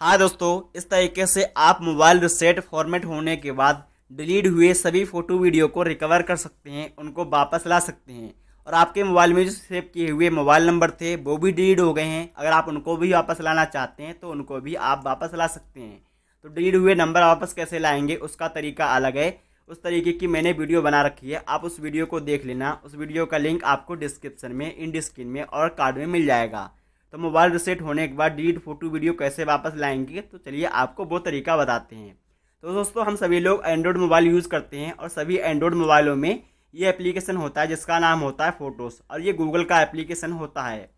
हाँ दोस्तों, इस तरीके से आप मोबाइल रिसेट फॉर्मेट होने के बाद डिलीट हुए सभी फ़ोटो वीडियो को रिकवर कर सकते हैं, उनको वापस ला सकते हैं। और आपके मोबाइल में जो सेव किए हुए मोबाइल नंबर थे, वो भी डिलीट हो गए हैं। अगर आप उनको भी वापस लाना चाहते हैं तो उनको भी आप वापस ला सकते हैं। तो डिलीट हुए नंबर वापस कैसे लाएँगे, उसका तरीका अलग है। उस तरीके की मैंने वीडियो बना रखी है। आप उस वीडियो को देख लेना। उस वीडियो का लिंक आपको डिस्क्रिप्शन में इन स्क्रीन में और कार्ड में मिल जाएगा। तो मोबाइल रिसेट होने के बाद डिलीट फ़ोटो वीडियो कैसे वापस लाएँगे तो चलिए आपको वो तरीका बताते हैं। तो दोस्तों, हम सभी लोग एंड्रॉयड मोबाइल यूज़ करते हैं और सभी एंड्रॉयड मोबाइलों में ये एप्लीकेशन होता है, जिसका नाम होता है फ़ोटोज़ और ये गूगल का एप्लीकेशन होता है।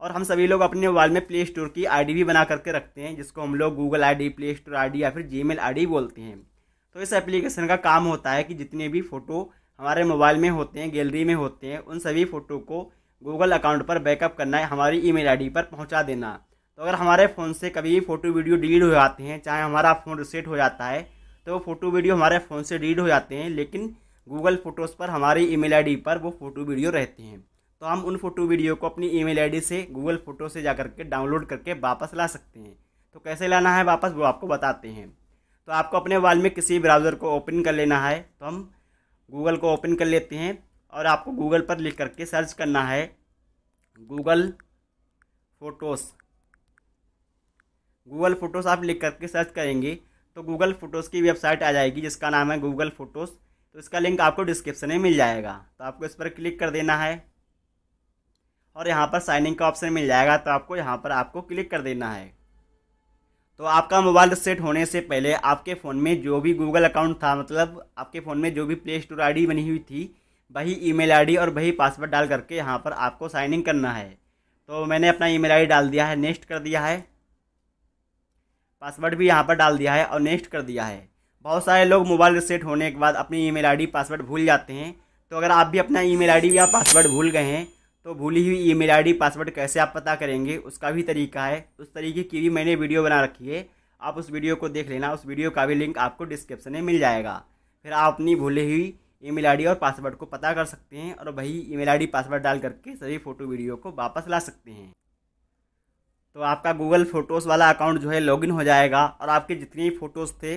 और हम सभी लोग अपने मोबाइल में प्ले स्टोर की आईडी भी बना करके रखते हैं, जिसको हम लोग Google ID play store ID या फिर जीमेल आईडी बोलते हैं। तो इस एप्लीकेशन का काम होता है कि जितने भी फ़ोटो हमारे मोबाइल में होते हैं गैलरी में होते हैं, उन सभी फ़ोटो को गूगल अकाउंट पर बैकअप करना है, हमारी ईमेल आईडी पर पहुँचा देना। तो अगर हमारे फ़ोन से कभी फ़ोटो वीडियो डिलीट हो जाते हैं, चाहे हमारा फ़ोन रिसेट हो जाता है तो वो फ़ोटो वीडियो हमारे फ़ोन से डिलीट हो जाते हैं, लेकिन गूगल फ़ोटोज़ पर हमारी ईमेल आईडी पर वो फ़ोटो वीडियो रहते हैं। तो हम उन फ़ोटो वीडियो को अपनी ईमेल आईडी से गूगल फ़ोटो से जा करके डाउनलोड करके वापस ला सकते हैं। तो कैसे लाना है वापस, वो आपको बताते हैं। तो आपको अपने मोबाइल में किसी ब्राउज़र को ओपन कर लेना है। तो हम गूगल को ओपन कर लेते हैं। और आपको गूगल पर लिख करके सर्च करना है गूगल फ़ोटोज़ गूगल फ़ोटोज़ आप लिख करके सर्च करेंगे तो गूगल फ़ोटोज़ की वेबसाइट आ जाएगी जिसका नाम है गूगल फ़ोटोज़ तो इसका लिंक आपको डिस्क्रिप्शन में मिल जाएगा। तो आपको इस पर क्लिक कर देना है और यहाँ पर साइनिंग का ऑप्शन मिल जाएगा तो आपको यहाँ पर आपको क्लिक कर देना है। तो आपका मोबाइल सेट होने से पहले आपके फ़ोन में जो भी गूगल अकाउंट था मतलब आपके फ़ोन में जो भी प्ले स्टोर आईडी बनी हुई थी वही ईमेल आईडी और वही पासवर्ड डाल करके यहाँ पर आपको साइन इन करना है। तो मैंने अपना ईमेल आईडी डाल दिया है नेक्स्ट कर दिया है। पासवर्ड भी यहाँ पर डाल दिया है और नेक्स्ट कर दिया है। बहुत सारे लोग मोबाइल रिसेट होने के बाद अपनी ईमेल आईडी पासवर्ड भूल जाते हैं। तो अगर आप भी अपना ईमेल आईडी या पासवर्ड भूल गए हैं तो भूली हुई ईमेल आईडी पासवर्ड कैसे आप पता करेंगे, उसका भी तरीका है। उस तरीके की भी मैंने वीडियो बना रखी है। आप उस वीडियो को देख लेना, उस वीडियो का भी लिंक आपको डिस्क्रिप्शन में मिल जाएगा। फिर आप अपनी भूली हुई ईमेल आईडी और पासवर्ड को पता कर सकते हैं और वही ईमेल आईडी पासवर्ड डाल करके सभी फ़ोटो वीडियो को वापस ला सकते हैं। तो आपका गूगल फ़ोटोज़ वाला अकाउंट जो है लॉगिन हो जाएगा और आपके जितने भी फ़ोटोज़ थे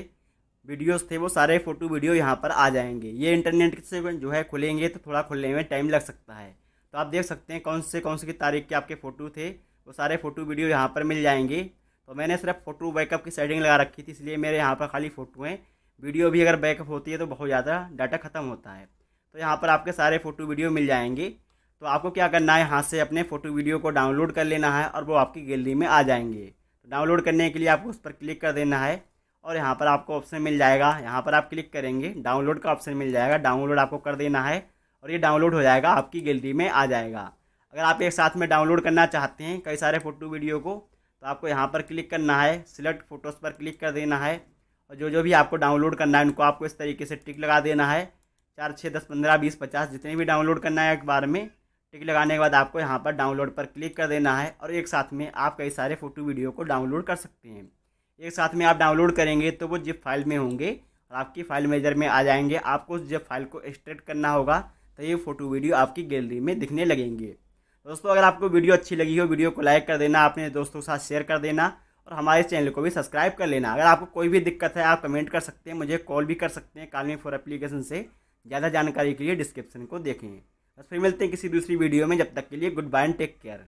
वीडियोस थे, वो सारे फ़ोटो वीडियो यहाँ पर आ जाएँगे। ये इंटरनेट से जो है खुलेंगे तो थोड़ा खुलने में टाइम लग सकता है। तो आप देख सकते हैं कौन से कौन से तारीख के आपके फ़ोटो थे, वो सारे फ़ोटो वीडियो यहाँ पर मिल जाएँगे। तो मैंने सिर्फ़ फ़ोटो बैकअप की सेटिंग लगा रखी थी, इसलिए मेरे यहाँ पर खाली फ़ोटो हैं। वीडियो भी अगर बैकअप होती है तो बहुत ज़्यादा डाटा ख़त्म होता है। तो यहाँ पर आपके सारे फ़ोटो वीडियो मिल जाएँगे। तो आपको क्या करना है, यहाँ से अपने फ़ोटो वीडियो को डाउनलोड कर लेना है और वो आपकी गैलरी में आ जाएँगे। तो डाउनलोड करने के लिए आपको उस पर क्लिक कर देना है और यहाँ पर आपको ऑप्शन मिल जाएगा। यहाँ पर आप क्लिक करेंगे, डाउनलोड का ऑप्शन मिल जाएगा। डाउनलोड आपको कर देना है और ये डाउनलोड हो जाएगा, आपकी गैलरी में आ जाएगा। अगर आप एक साथ में डाउनलोड करना चाहते हैं कई सारे फ़ोटो वीडियो को तो आपको यहाँ पर क्लिक करना है, सिलेक्ट फ़ोटोज़ पर क्लिक कर देना है। और जो जो भी आपको डाउनलोड करना है, उनको आपको इस तरीके से टिक लगा देना है। चार छः दस, पंद्रह, बीस, पचास, जितने भी डाउनलोड करना है एक बार में, टिक लगाने के बाद आपको यहाँ पर डाउनलोड पर क्लिक कर देना है और एक साथ में आप कई सारे फ़ोटो वीडियो को डाउनलोड कर सकते हैं। एक साथ में आप डाउनलोड करेंगे तो वो जिप फ़ाइल में होंगे और आपकी फ़ाइल मेजर में आ जाएँगे। आपको उस जिप फ़ाइल को एक्सट्रेक्ट करना होगा तो ये फ़ोटो वीडियो आपकी गैलरी में दिखने लगेंगे। दोस्तों, अगर आपको वीडियो अच्छी लगी हो, वीडियो को लाइक कर देना, अपने दोस्तों के साथ शेयर कर देना और हमारे चैनल को भी सब्सक्राइब कर लेना। अगर आपको कोई भी दिक्कत है, आप कमेंट कर सकते हैं, मुझे कॉल भी कर सकते हैं कालमी फॉर एप्लीकेशन से। ज़्यादा जानकारी के लिए डिस्क्रिप्शन को देखें। बस फिर मिलते हैं किसी दूसरी वीडियो में। जब तक के लिए goodbye and take care